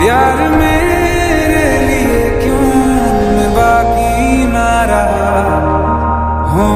प्यार मेरे लिए क्यों बाकी ना रहा हो